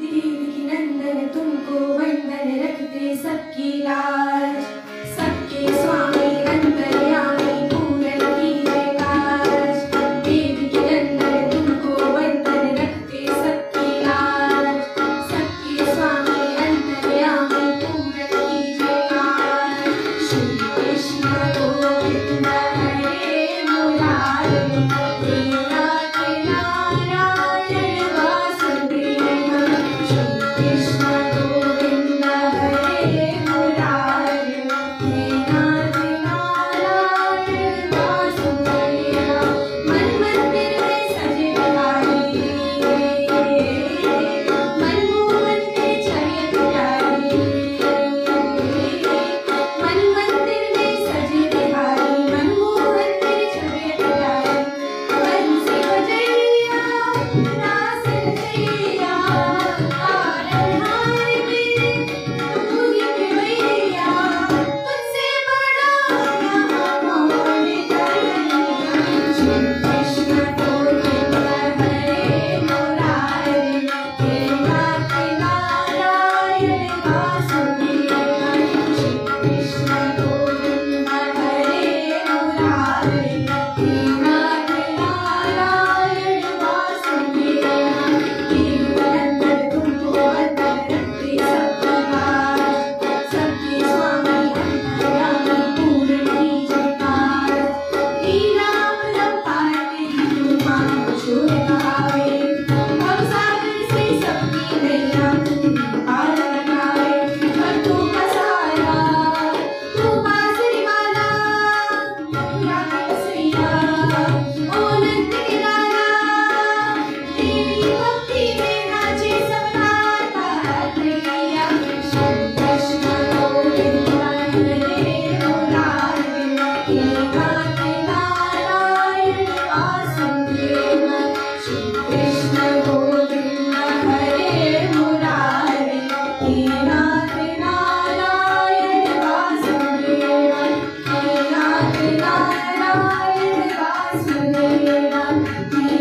दीन की नंदन तुमको वंदन रखते सबकी लाज। Thank you.